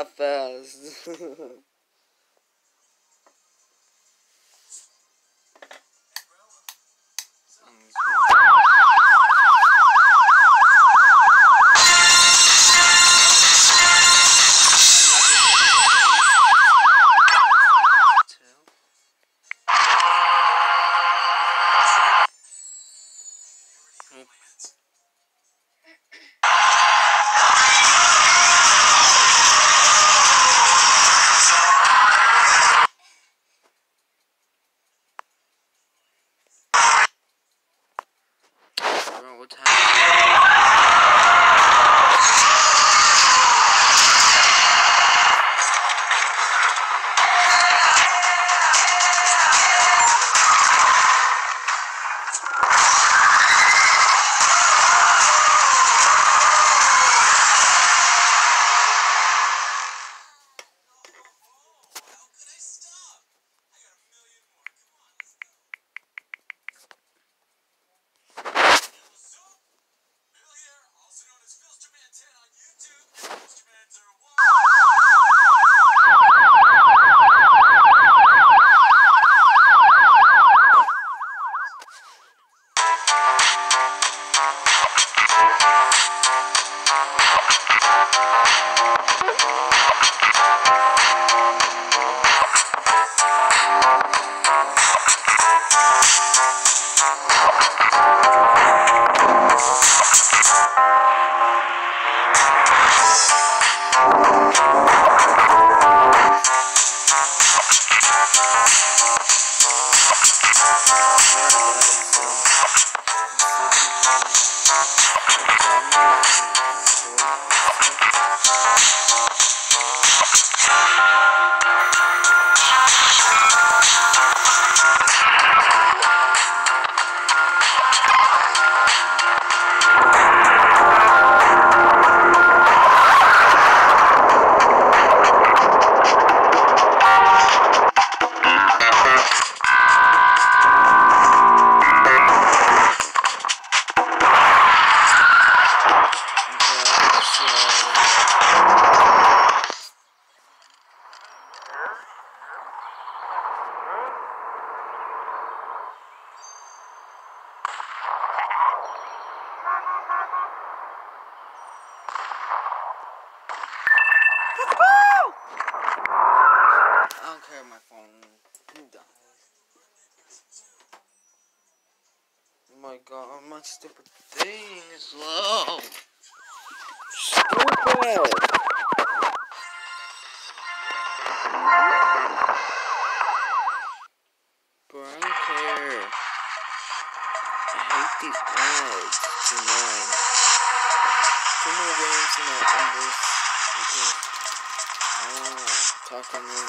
That fast. my god, my stupid thing is low. Stupid! Bro, I don't care. I hate these ads. It's annoying. Two more games I'll end this because I don't know. Talking in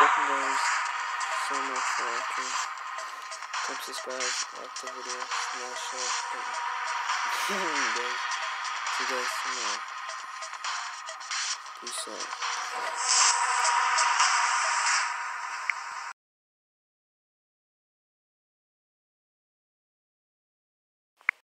Fucking guys so much for watching. Come subscribe, like the video, smash like button. guys, see you guys tomorrow. Peace out.